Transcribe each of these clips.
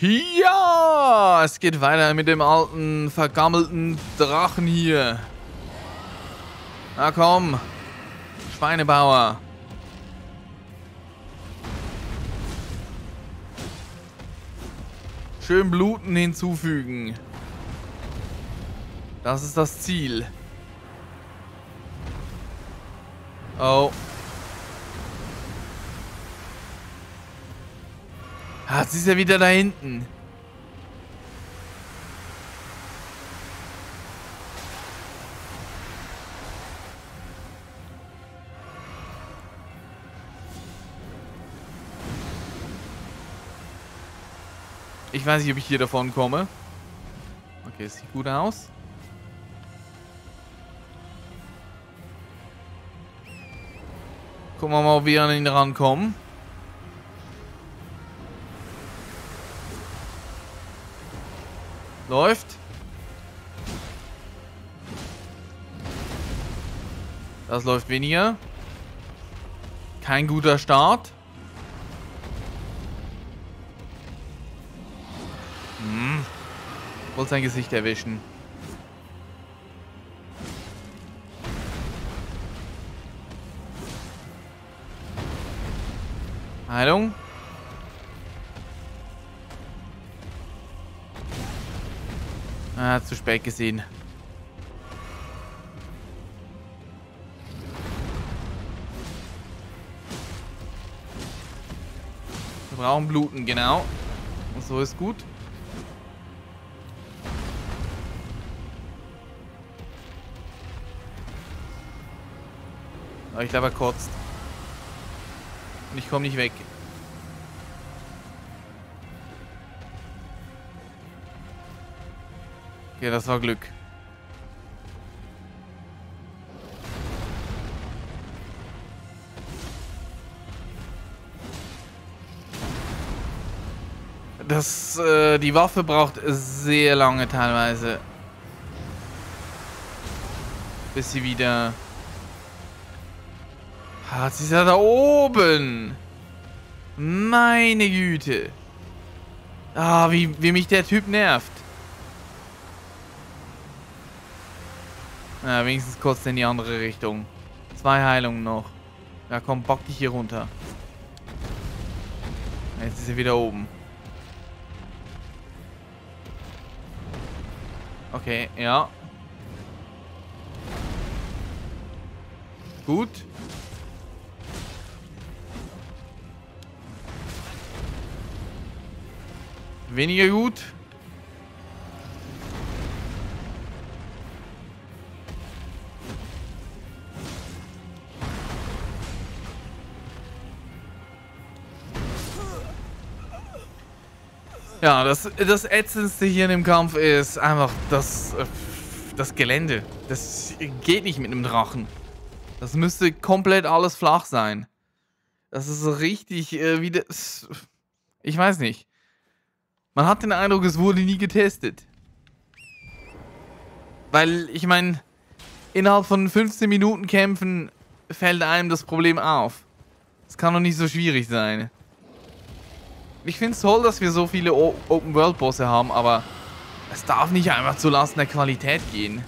Ja, es geht weiter mit dem alten, vergammelten Drachen hier. Na komm, Schweinebauer. Schön Bluten hinzufügen. Das ist das Ziel. Oh. Ah, sie ist ja wieder da hinten. Ich weiß nicht, ob ich hier davon komme. Okay, es sieht gut aus. Gucken wir mal, ob wir an ihn rankommen. Läuft. Das läuft weniger. Kein guter Start. Hm. Wollte sein Gesicht erwischen. Heilung. Ah, zu spät gesehen. Wir brauchen Bluten, genau. Und so ist gut. Aber ich glaube, er kotzt. Und ich komme nicht weg. Okay, das war Glück. Das, äh, die Waffe braucht sehr lange teilweise. Bis sie wieder... Ah, sie ist ja da oben. Meine Güte. Ah, wie, wie mich der Typ nervt. Na, wenigstens kurz in die andere Richtung. Zwei Heilungen noch. Ja, komm, bock dich hier runter. Jetzt ist er wieder oben. Okay, ja. Gut. Weniger gut. Ja, das, das Ätzendste hier in dem Kampf ist einfach das, äh, das Gelände. Das geht nicht mit einem Drachen. Das müsste komplett alles flach sein. Das ist so richtig äh, wie das... Ich weiß nicht. Man hat den Eindruck, es wurde nie getestet. Weil, ich meine, innerhalb von 15 Minuten Kämpfen fällt einem das Problem auf. Das kann doch nicht so schwierig sein. Ich finde es toll, dass wir so viele Open-World-Bosse haben, aber es darf nicht einfach zulasten der Qualität gehen.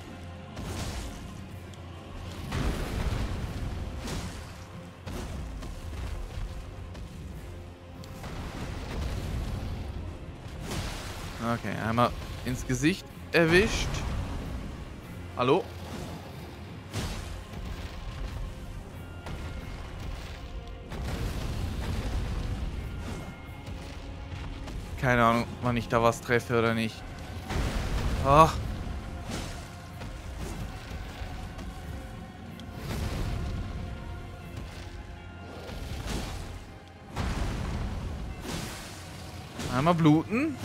Okay, einmal ins Gesicht erwischt. Hallo? Keine Ahnung, wann ich da was treffe oder nicht. Ach. Einmal bluten.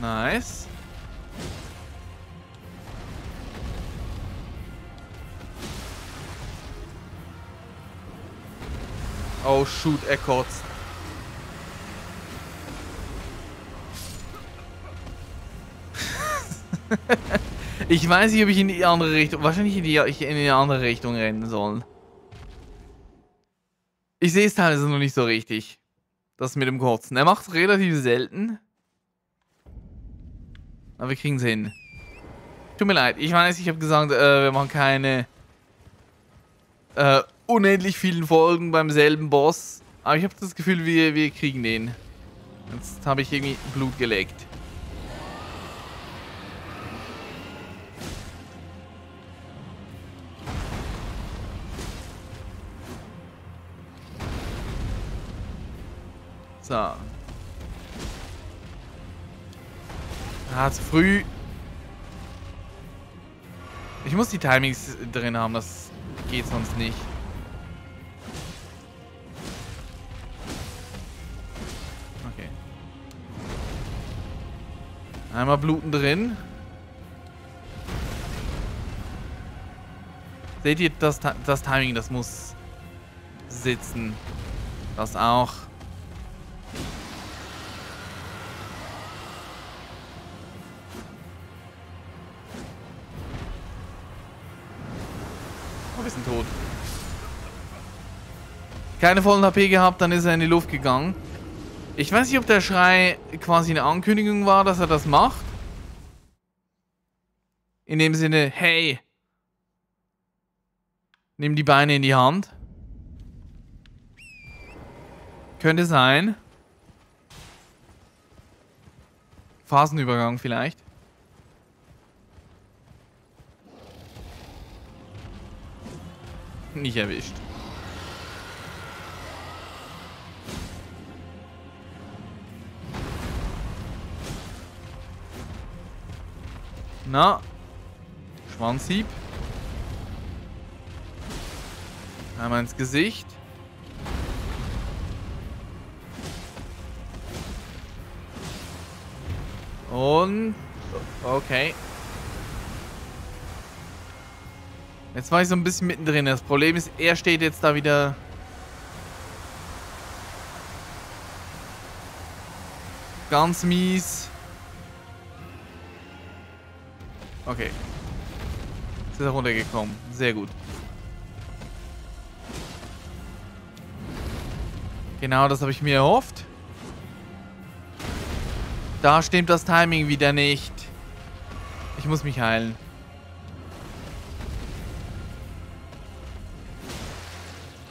Nice. Oh shoot, er kotzt. Ich weiß nicht, ob ich in die andere Richtung... Wahrscheinlich in die, in die andere Richtung rennen soll. Ich sehe es teilweise noch nicht so richtig. Das mit dem Kotzen. Er macht es relativ selten. Aber wir kriegen es hin. Tut mir leid. Ich weiß, ich habe gesagt, äh, wir machen keine äh, unendlich vielen Folgen beim selben Boss. Aber ich habe das Gefühl, wir, wir kriegen den. Jetzt habe ich irgendwie Blut geleckt. So. Ah, zu früh. Ich muss die Timings drin haben, das geht sonst nicht. Okay. Einmal Bluten drin. Seht ihr, das, das Timing, das muss sitzen. Das auch. Keine vollen HP gehabt, dann ist er in die Luft gegangen. Ich weiß nicht, ob der Schrei quasi eine Ankündigung war, dass er das macht. In dem Sinne, hey, nimm die Beine in die Hand. Könnte sein. Phasenübergang vielleicht. Nicht erwischt. Na. Schwanzhieb. Einmal ins Gesicht. Und... Okay. Jetzt war ich so ein bisschen mittendrin. Das Problem ist, er steht jetzt da wieder... Ganz mies. Okay. Ist er runtergekommen. Sehr gut. Genau, das habe ich mir erhofft. Da stimmt das Timing wieder nicht. Ich muss mich heilen.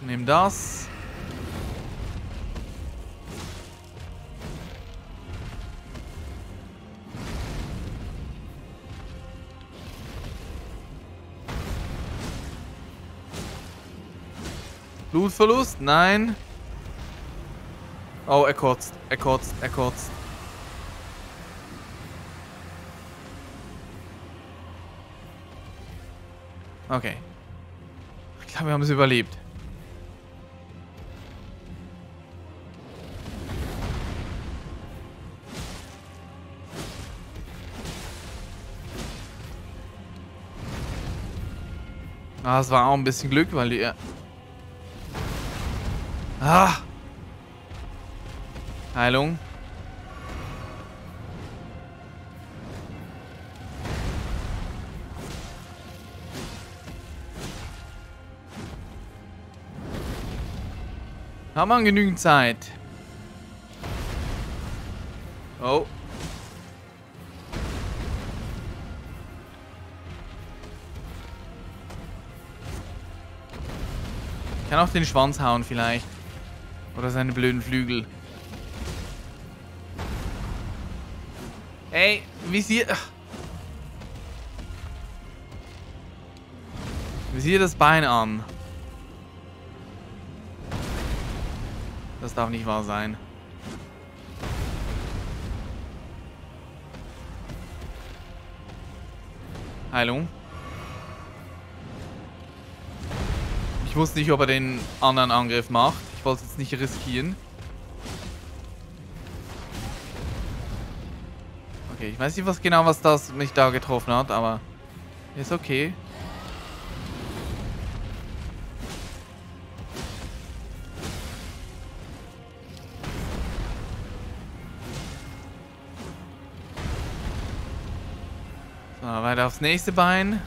Nehmen das. Blutverlust? Nein. Oh, er kotzt. Er kotzt. Er kotzt. Okay. Ich glaube, wir haben es überlebt. Ah, es war auch ein bisschen Glück, weil die... Ah! Heilung. Haben wir genügend Zeit. Oh. Kann auch den Schwanz hauen vielleicht. Oder seine blöden Flügel. Ey, Visier... Visier das Bein an. Das darf nicht wahr sein. Heilung. Ich wusste nicht, ob er den anderen Angriff macht. Ich wollte es jetzt nicht riskieren. Okay, ich weiß nicht was genau, was das mich da getroffen hat, aber ist okay. So, weiter aufs nächste Bein.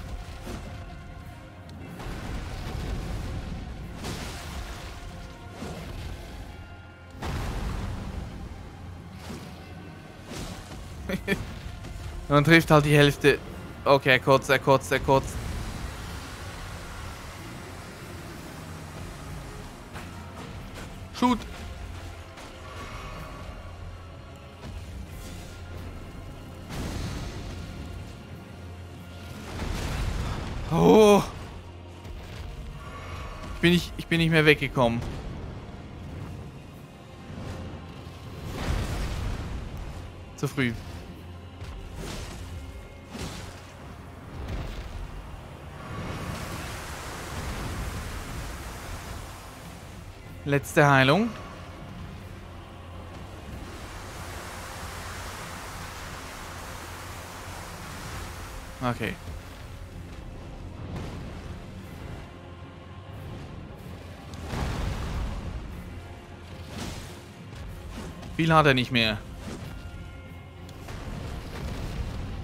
Man trifft halt die Hälfte. Okay, kurz, er kurz, er kurz. Shoot. Oh. Ich bin nicht, ich bin nicht mehr weggekommen. Zu früh. Letzte Heilung. Okay. Viel hat er nicht mehr.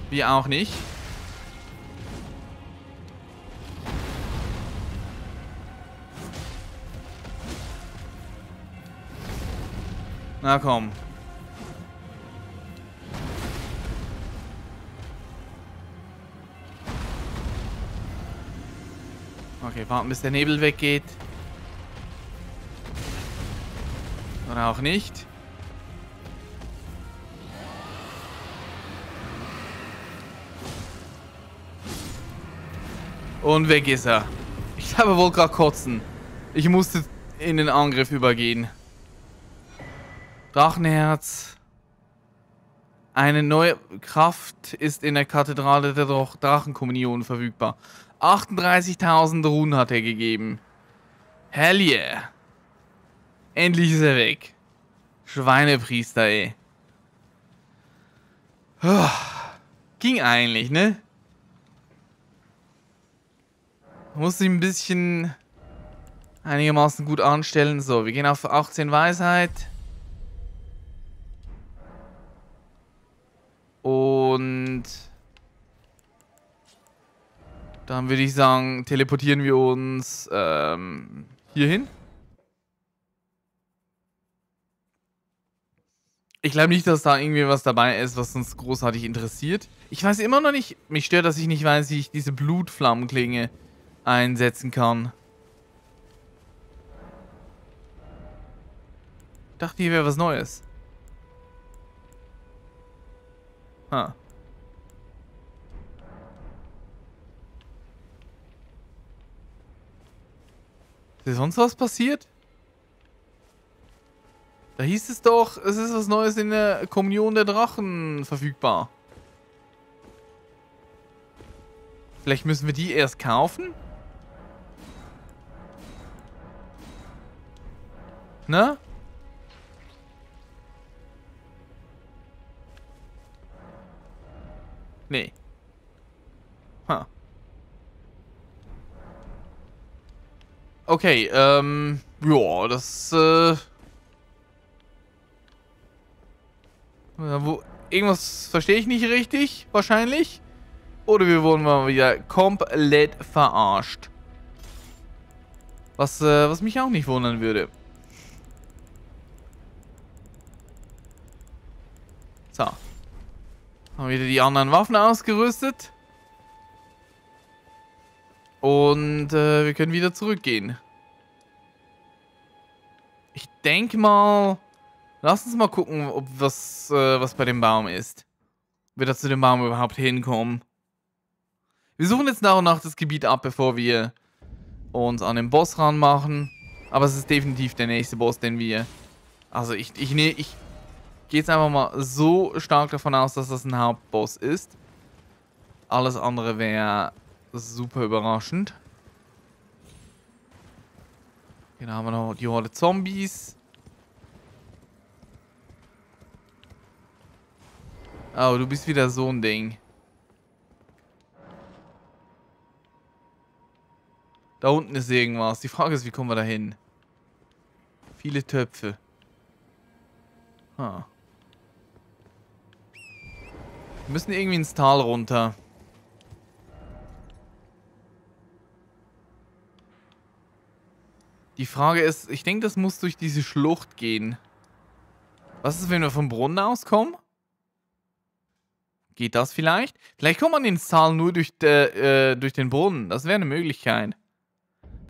Wir auch nicht. Na komm. Okay, warten bis der Nebel weggeht. Oder auch nicht. Und weg ist er. Ich habe wohl gerade kotzen. Ich musste in den Angriff übergehen. Drachenherz. Eine neue Kraft ist in der Kathedrale der Drachenkommunion verfügbar. 38.000 Runen hat er gegeben. Hell yeah. Endlich ist er weg. Schweinepriester, ey. Ging eigentlich, ne? Muss sich ein bisschen einigermaßen gut anstellen. So, wir gehen auf 18 Weisheit. Und dann würde ich sagen, teleportieren wir uns ähm, hierhin. Ich glaube nicht, dass da irgendwie was dabei ist, was uns großartig interessiert. Ich weiß immer noch nicht, mich stört, dass ich nicht weiß, wie ich diese Blutflammenklinge einsetzen kann. Ich dachte, hier wäre was Neues. Ha. Ist sonst was passiert? Da hieß es doch, es ist was Neues in der Kommunion der Drachen verfügbar. Vielleicht müssen wir die erst kaufen? Ne? Nee. Huh. Okay, ähm, ja, das, äh, wo, irgendwas verstehe ich nicht richtig, wahrscheinlich. Oder wir wurden mal wieder komplett verarscht. Was, äh, was mich auch nicht wundern würde. So. Haben wieder die anderen Waffen ausgerüstet. Und äh, wir können wieder zurückgehen. Ich denke mal... Lass uns mal gucken, ob was, äh, was bei dem Baum ist. Ob wir da zu dem Baum überhaupt hinkommen. Wir suchen jetzt nach und nach das Gebiet ab, bevor wir uns an den Boss ranmachen. Aber es ist definitiv der nächste Boss, den wir... Also ich, ich, nee, ich gehe jetzt einfach mal so stark davon aus, dass das ein Hauptboss ist. Alles andere wäre super überraschend. Hier haben wir noch die Horde Zombies. Oh, du bist wieder so ein Ding. Da unten ist irgendwas. Die Frage ist, wie kommen wir da hin? Viele Töpfe. Huh. Wir müssen irgendwie ins Tal runter. Die Frage ist, ich denke, das muss durch diese Schlucht gehen. Was ist, wenn wir vom Brunnen auskommen? Geht das vielleicht? Vielleicht kommt man ins Tal nur durch, de, äh, durch den Brunnen. Das wäre eine Möglichkeit.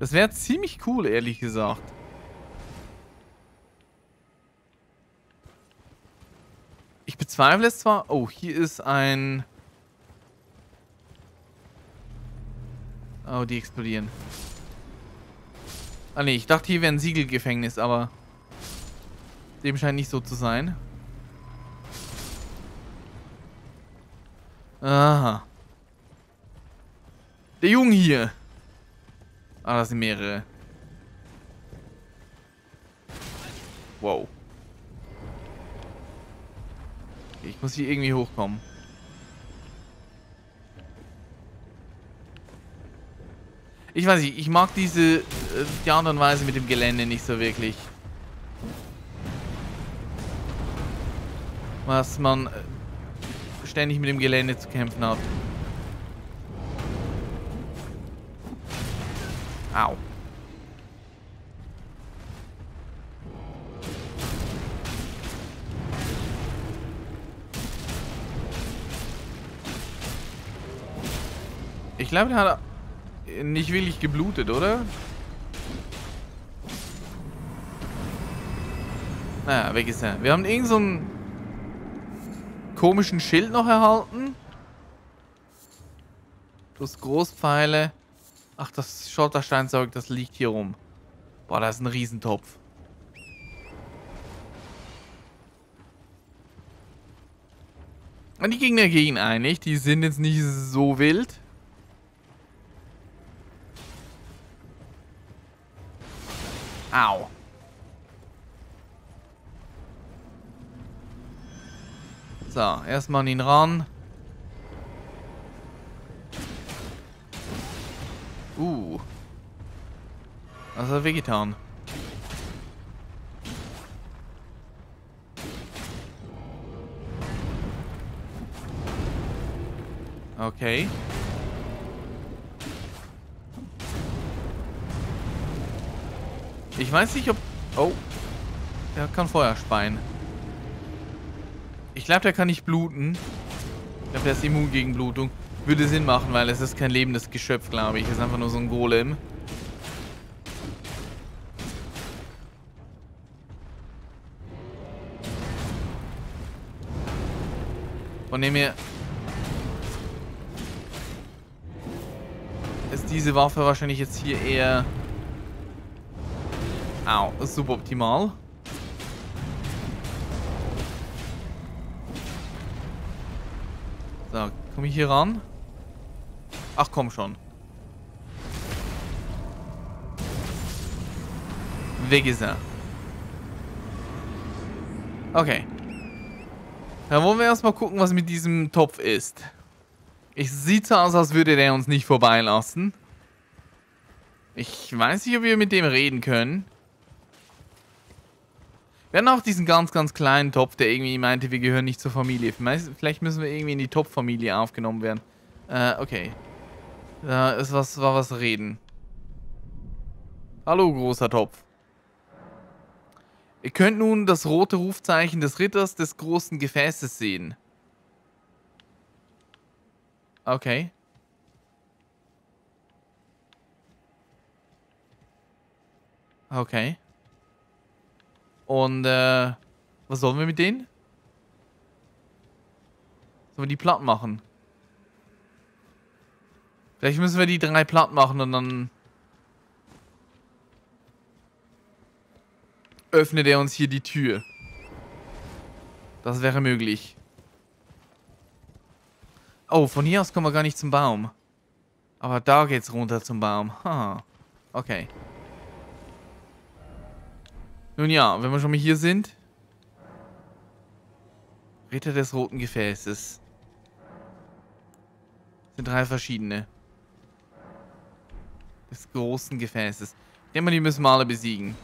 Das wäre ziemlich cool, ehrlich gesagt. Ich bezweifle es zwar. Oh, hier ist ein... Oh, die explodieren. Ah ne, ich dachte, hier wäre ein Siegelgefängnis, aber... Dem scheint nicht so zu sein. Aha. Der Junge hier. Ah, das sind mehrere. Wow. Ich muss hier irgendwie hochkommen. Ich weiß nicht, ich mag diese äh, die Art und Weise mit dem Gelände nicht so wirklich. Was man äh, ständig mit dem Gelände zu kämpfen hat. Au. Ich glaube, der hat nicht wirklich geblutet, oder? Naja, weg ist er. Wir haben irgend so einen komischen Schild noch erhalten. Plus Großpfeile. Ach, das Schottersteinzeug, das liegt hier rum. Boah, das ist ein Riesentopf. Und die Gegner gehen einig. Die sind jetzt nicht so wild. Au. So, erstmal an ihn ran. Uh. Was hat er getan? Okay. Ich weiß nicht, ob... Oh. Der kann Feuer speien. Ich glaube, der kann nicht bluten. Ich glaube, der ist immun gegen Blutung. Würde Sinn machen, weil es ist kein lebendes Geschöpf, glaube ich. Es ist einfach nur so ein Golem. Von dem her ist diese Waffe wahrscheinlich jetzt hier eher Au, suboptimal. So, komme ich hier ran? Ach komm schon. Weg ist er. Okay. Dann wollen wir erstmal gucken, was mit diesem Topf ist. Ich sieht so aus, als würde der uns nicht vorbeilassen. Ich weiß nicht, ob wir mit dem reden können. Wir hatten auch diesen ganz, ganz kleinen Topf, der irgendwie meinte, wir gehören nicht zur Familie. Vielleicht müssen wir irgendwie in die Topffamilie aufgenommen werden. Äh, okay. Da ist was, war was reden. Hallo, großer Topf. Ihr könnt nun das rote Rufzeichen des Ritters des großen Gefäßes sehen. Okay. Okay. Und, äh, was sollen wir mit denen? Sollen wir die platt machen? Vielleicht müssen wir die drei platt machen und dann öffnet er uns hier die Tür. Das wäre möglich. Oh, von hier aus kommen wir gar nicht zum Baum. Aber da geht's runter zum Baum. Ha. Okay. Nun ja, wenn wir schon mal hier sind. Ritter des roten Gefäßes. Sind drei verschiedene. Des großen Gefäßes. Ich denke mal, die müssen wir alle besiegen.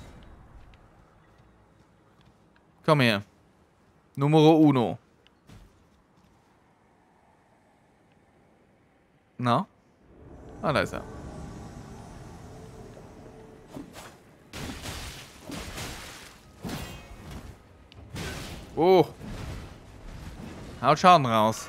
Komm her. Numero uno. Na? Ah, da ist er. Oh. Haut Schaden raus.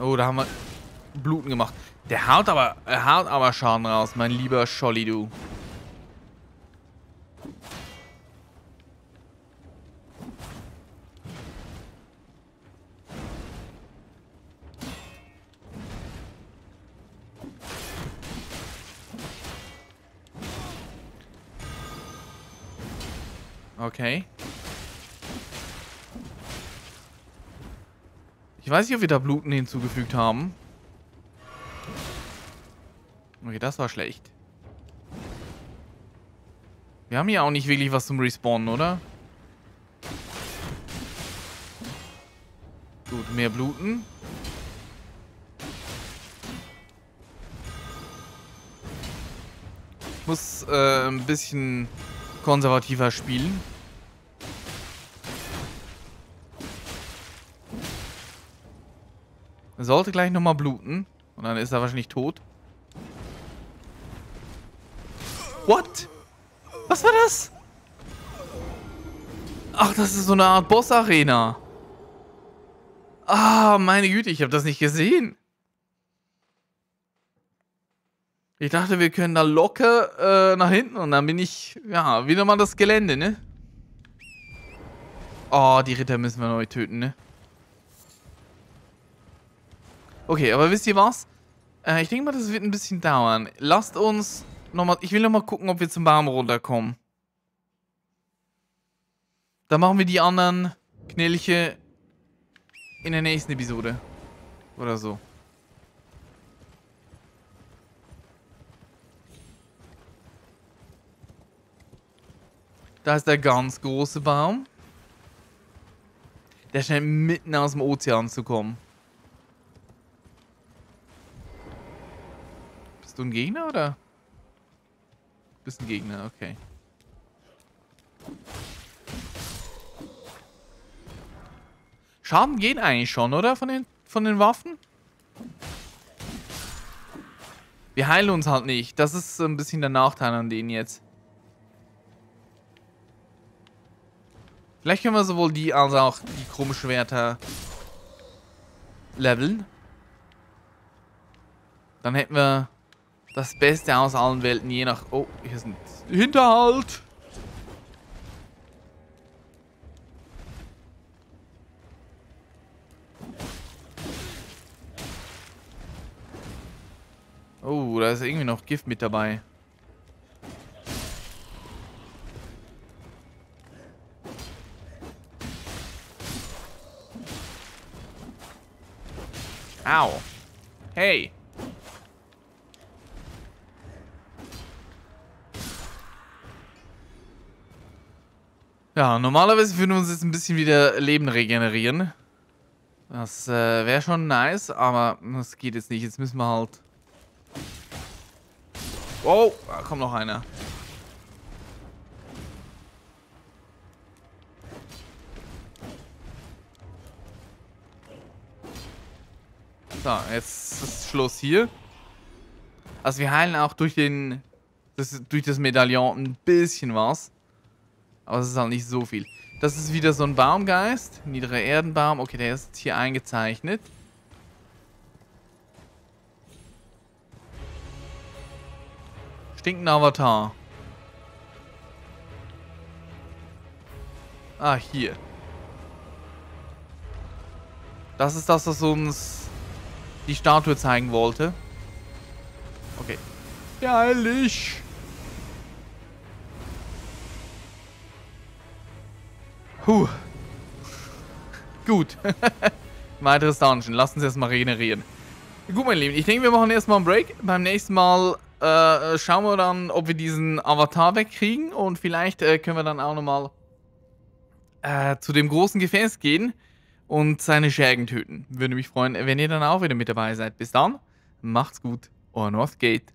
Oh, da haben wir Bluten gemacht. Der haut aber, haut aber Schaden raus, mein lieber Scholli, du. Weiß nicht, ob wir da Bluten hinzugefügt haben. Okay, das war schlecht. Wir haben hier auch nicht wirklich was zum Respawnen, oder? Gut, mehr Bluten. Ich muss äh, ein bisschen konservativer spielen. Er sollte gleich nochmal bluten. Und dann ist er wahrscheinlich tot. What? Was war das? Ach, das ist so eine Art Boss-Arena. Ah, meine Güte, ich habe das nicht gesehen. Ich dachte, wir können da locker äh, nach hinten und dann bin ich, ja, wieder mal das Gelände, ne? Oh, die Ritter müssen wir neu töten, ne? Okay, aber wisst ihr was? Äh, ich denke mal, das wird ein bisschen dauern. Lasst uns nochmal... Ich will nochmal gucken, ob wir zum Baum runterkommen. Dann machen wir die anderen Knilche in der nächsten Episode. Oder so. Da ist der ganz große Baum. Der scheint mitten aus dem Ozean zu kommen. Bist du ein Gegner oder? Bist ein Gegner, okay. Schaden gehen eigentlich schon, oder? Von den, von den Waffen? Wir heilen uns halt nicht. Das ist ein bisschen der Nachteil an denen jetzt. Vielleicht können wir sowohl die als auch die Krummschwerter leveln. Dann hätten wir das Beste aus allen Welten, je nach... Oh, hier sind Hinterhalt! Oh, da ist irgendwie noch Gift mit dabei. Au. Hey. Ja, normalerweise würden wir uns jetzt ein bisschen wieder Leben regenerieren. Das äh, wäre schon nice, aber das geht jetzt nicht. Jetzt müssen wir halt... Oh, da kommt noch einer. So, jetzt ist Schluss hier. Also wir heilen auch durch den... Das, durch das Medaillon ein bisschen was. Aber es ist halt nicht so viel. Das ist wieder so ein Baumgeist. Niedere Erdenbaum. Okay, der ist hier eingezeichnet. Stinkender Avatar. Ah, hier. Das ist das, was uns die Statue zeigen wollte. Okay. Ja, ehrlich. Puh. Gut. Weiteres Dungeon. Lass uns erstmal regenerieren. Gut, mein Lieben. Ich denke, wir machen erstmal einen Break. Beim nächsten Mal äh, schauen wir dann, ob wir diesen Avatar wegkriegen. Und vielleicht äh, können wir dann auch nochmal äh, zu dem großen Gefäß gehen und seine Schergen töten. Würde mich freuen, wenn ihr dann auch wieder mit dabei seid. Bis dann. Macht's gut. Euer Northgate.